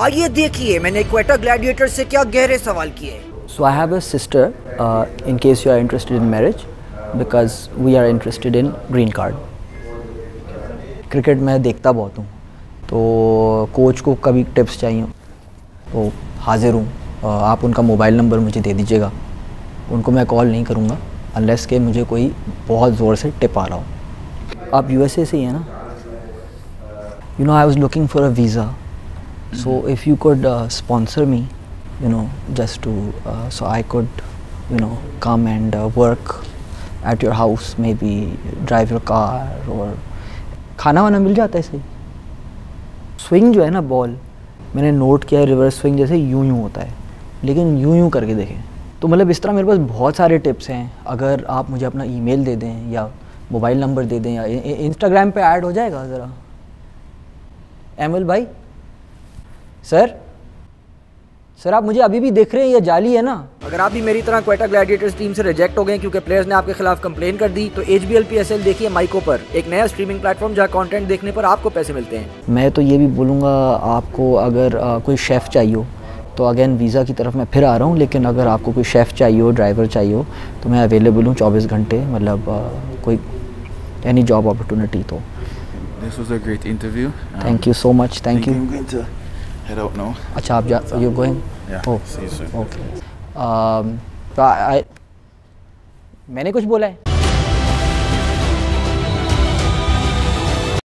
आइए देखिए मैंने क्वेटा ग्लैडिएटर से क्या गहरे सवाल किए। So have a sister uh, in case you are interested in marriage because we are interested in green card. Cricket मैं देखता बहुत हूँ तो कोच को कभी टिप्स चाहिए तो हाजिर हूँ। Uh, आप उनका मोबाइल नंबर मुझे दे दीजिएगा। उनको मैं कॉल नहीं करूँगा अनलेस के मुझे कोई बहुत ज़ोर से टिप आ रहा हो। आप यूएसए से ही हैं ना? You know I was looking for a visa so if you could uh, sponsor me you know just to uh, so i could you know come and uh, work at your house maybe drive your car or खाना वाना मिल जाता है सही swing जो है ना ball मैंने note किया है रिवर्स स्विंग जैसे यूँ यूँ होता है लेकिन यूँ यूँ करके देखें। तो मतलब इस तरह मेरे पास बहुत सारे टिप्स हैं अगर आप मुझे अपना ईमेल दे दें या मोबाइल नंबर दे दें या इंस्टाग्राम पे ऐड हो जाएगा ज़रा। एमल भाई सर? सर आप मुझे अभी भी देख रहे हैं ये जाली है ना? अगर आप भी मेरी तरह क्वेटा ग्लैडिएटर्स टीम से रिजेक्ट हो गए क्योंकि प्लेयर्स ने आपके खिलाफ कंप्लेन कर दी तो H B L P S L देखिए माइको पर। एक नया स्ट्रीमिंग प्लेटफॉर्म जहाँ कंटेंट देखने पर आपको पैसे मिलते हैं। मैं तो ये भी बोलूँगा आपको अगर आ, कोई शेफ़ चाहिए हो तो अगेन वीज़ा की तरफ़ मैं फिर आ रहा हूँ लेकिन अगर आपको कोई शेफ़ चाहिए हो ड्राइवर चाहिए हो तो मैं अवेलेबल हूँ चौबीस घंटे मतलब कोई एनी जॉब अपॉर्चुनिटी तो। This was a great interview. Um, thank you so much thank you I'm going to head out now. अच्छा आप जा you going? Yeah. Oh. See you soon. Okay. Um, I, I मैंने कुछ बोला है